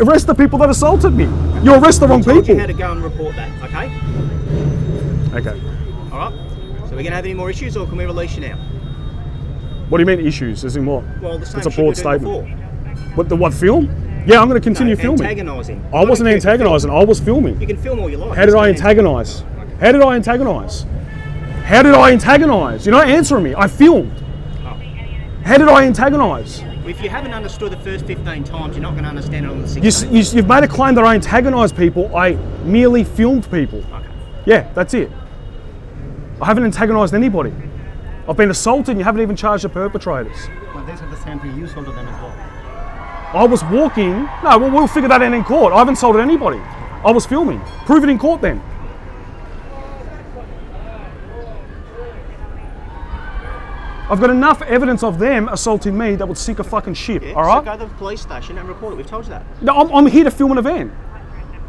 arrest the people that assaulted me. You arrest the wrong told you people. how to go and report that, okay? Okay. All right. So we're gonna have any more issues, or can we release you now? What do you mean issues? As in what? Well, the same it's a broad statement. before. What the what film? Yeah, I'm going to continue filming. Antagonising. I wasn't antagonising. I was filming. You can film all you like. How did I antagonise? How did I antagonise? How did I antagonise? You're not answering me. I filmed. Oh. How did I antagonise? If you haven't understood the first 15 times, you're not going to understand it on the 16th. You, s- you, made a claim that I antagonised people. I merely filmed people. Okay. Yeah, that's it. I haven't antagonised anybody. I've been assaulted and you haven't even charged the perpetrators. These are the same thing you sold to them as well. I was walking. No, well, we'll figure that out in court. I haven't sold anybody. I was filming. Prove it in court then. I've got enough evidence of them assaulting me that would sink a fucking ship. Yeah, all So go to the police station and report it. We've told you that. No, I'm, I'm here to film an event.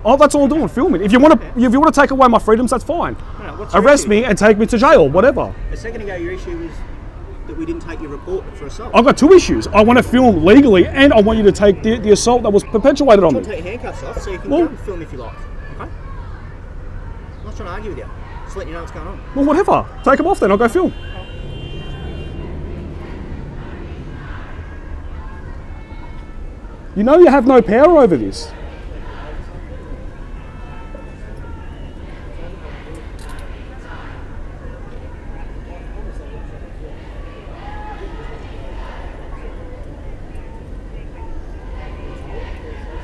Oh, that's all I'm doing, filming. If you want to, if you want to take away my freedoms, that's fine. No, no, what's your Arrest issue? me and take me to jail, whatever. A second ago, your issue was that we didn't take your report for assault. I've got two issues. I want to film legally, and I want you to take the, the assault that was perpetuated on me. take your handcuffs off so you can Well- film if you like. Okay? I'm not trying to argue with you. Just letting you know what's going on. Well, whatever. Take them off then. I'll go film. You know you have no power over this.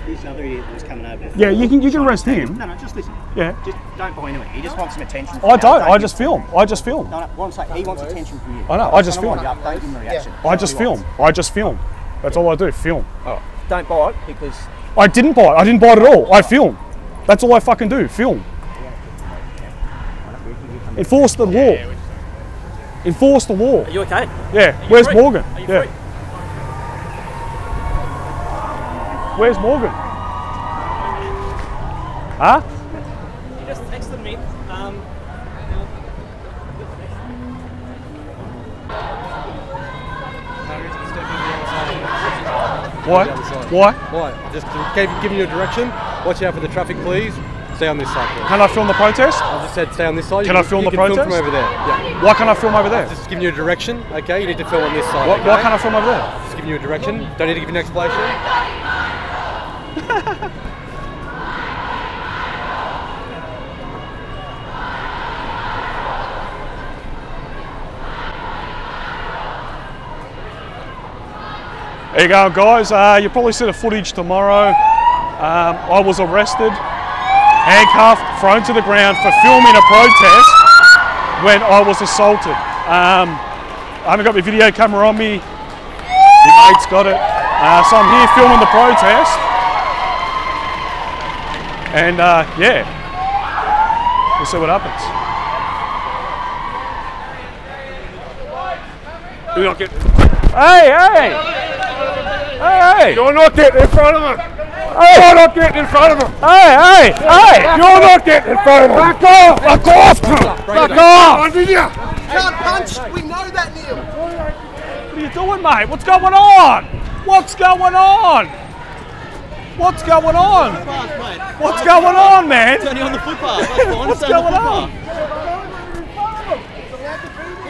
This other idiot that was coming over. Yeah, you can you can arrest him. No, no, just listen. Yeah. Just don't buy into it. He just wants some attention. from I you. don't. I just film. I just film. No, no, what I'm saying, he wants attention from you. I know, I just don't film. Don't give him a reaction. I just film. I just film. That's all I do. Film. Oh. Don't buy it because I didn't buy it. I didn't buy it at all. I film. That's all I fucking do. Film. Enforce the law. Enforce the law. Are you okay? Yeah. Where's free? Morgan? Are you Yeah. free? Where's Morgan? Huh? Why? Why? Why? Just gave, giving you a direction. Watch out for the traffic, please. Stay on this side. please. Can I film the protest? I just said stay on this side. Can I film you the can Film from over there. Yeah. Why can't I film over there? Just giving you a direction. Okay, you need to film on this side. Why, okay? why can't I film over there? Just giving you a direction. Don't need to give you an explanation. There you go, guys. Uh, you'll probably see the footage tomorrow. Um, I was arrested, handcuffed, thrown to the ground for filming a protest when I was assaulted. Um, I haven't got my video camera on me. My mate's got it. Uh, so I'm here filming the protest. And uh, yeah, we'll see what happens. You're not getting. Hey, hey! Hey! You're not getting in front of him! Hey! You're not getting in front of him! Hey, hey, hey! You're not getting in front of him! Back off! Back off! Back off! Can't punch. We know that, Neil. What are you doing, mate? What's going on? What's going on? What's going on? What's going on, man? Only on the footpath. What's Stay on the going on?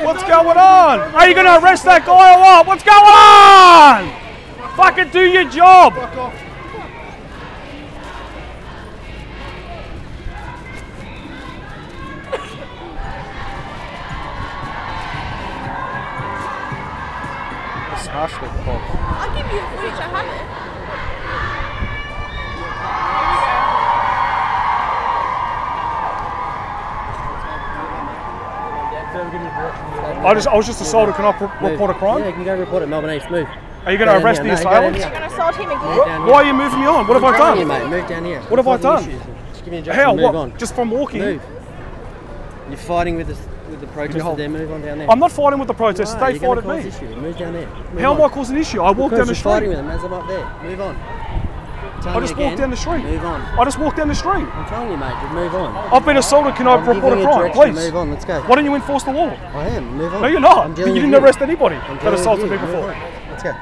What's going on? Are you going to arrest that guy or what? What's going on? Fucking do your job. Smash the pop. I'll give you the footage, I have it. I just, I was just assaulted. Can I report a crime? Yeah, crime? you can go report it, Melbourne East. Move. Are you going to arrest here, the mate, go down assailant? You're going to assault him again? Move Why are you moving me on? What have I I'm telling you, done? mate. Move down here. What have I done? Just give me a How? Move What? on. Just from walking? Move. You're fighting with the with the protesters hold- there. Move on down there. I'm not fighting with the protesters. No, they you're gonna fight at cause me. Issue. Move down there. Move How on. am I causing an issue? I walked down Because the you're fighting with them as I'm up there. Move on. Telling I just again, walked down the street. Move on. I just walked down the street. I'm telling you, mate. Just move on. I've been assaulted. Can I I'm report a crime, please? Move on. Let's go. Why don't you enforce the law? I am. Move on. No, you're not. You didn't arrest anybody that assaulted you. me Move before. on. Let's go.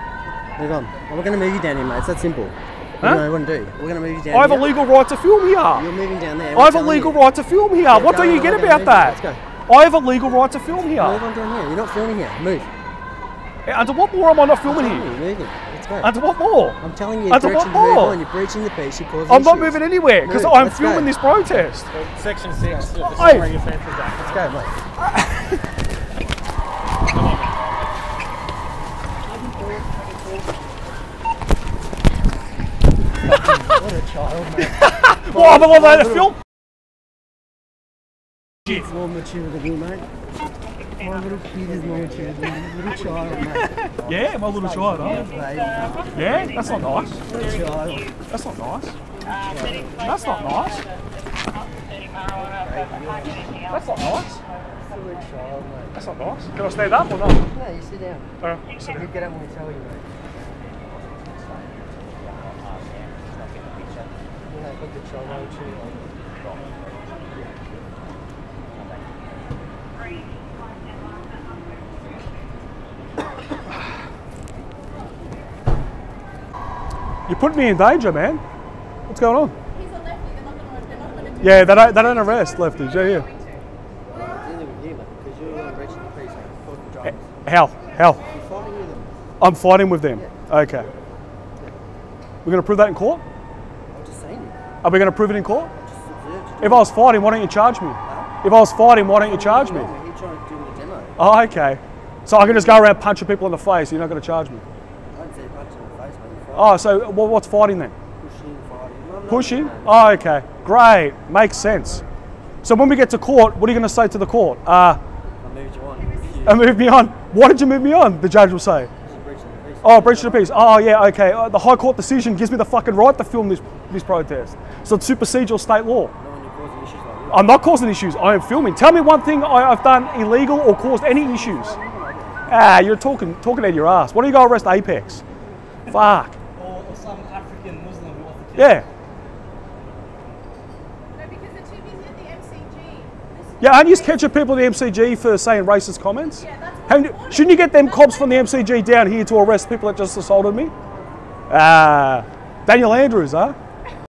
Move on. I'm not going to move you down here, mate. It's that simple. What Huh? do you want to do? We're going to move you down I have a legal right to film here. You're moving down there. I we're have a legal you. right to film here. What go do you on, get about that? move you. Let's go. I have a legal right to film here. Move here. on down here. You're not filming here. Move. Eh, under what law am I not filming You're here? moving. Let's go. Under what law? I'm telling you, Under what law? You're breaching the peace. You're causing I'm not moving anywhere because I'm filming go. this protest. Section 6 of the Hey. Summary Act. Let's go, mate. Ah! What a child, mate. Well, I'm allowed film. He's more mature than you, mate. My little kid is more mature than you. Little child, mate. Yeah, my little child. Huh? Yeah, that's not nice. child. That's not nice. That's not nice. That's not nice. Little child, mate. That's not nice. Can I stand up or not? No, you sit down. Uh, sit You down. get up when we tell you, mate. You put the child on too. You put me in danger, man. What's going on? He's a lefty. They're not going to. They're not going to. Yeah, they don't, they don't arrest lefties. Yeah, yeah. I'm dealing with you, mate, because you're breaching the peace, mate. Causing dramas. How? How? You're fighting with them. I'm fighting with them. Okay. We're going to prove that in court? Are we going to prove it in court? Just observed you. If I was fighting, why don't you charge me? If I was fighting, why don't you charge me? We're here trying to do the demo. Oh, okay. So I can just go around punching people in the face. You're not going to charge me. I didn't say punch in the face, mate. You're fighting. Oh, so what's fighting then? Pushing, fighting. No, I'm not Pushing? Oh, okay. Great. Makes sense. So when we get to court, what are you going to say to the court? Uh, I moved you on. I moved me on. Why did you move me on? The judge will say. you're breaching the peace. Oh, breach of the peace. Oh, yeah, okay. Uh, the High Court decision gives me the fucking right to film this this protest. So it supersedes your state law. Not when you're causing issues like. I'm not causing issues. I am filming. Tell me one thing I, I've done illegal or caused any issues. Ah, you're talking talking out your ass. Why don't you go arrest Apex? Fuck. Or, or some African Muslim who wants to kill Yeah. No, because they're too busy at the MCG. This is Yeah, aren't you catching people at the MCG for saying racist comments? Yeah, that's what you- shouldn't you get them cops from the MCG down here to arrest people that just assaulted me? Ah, Daniel Andrews, huh?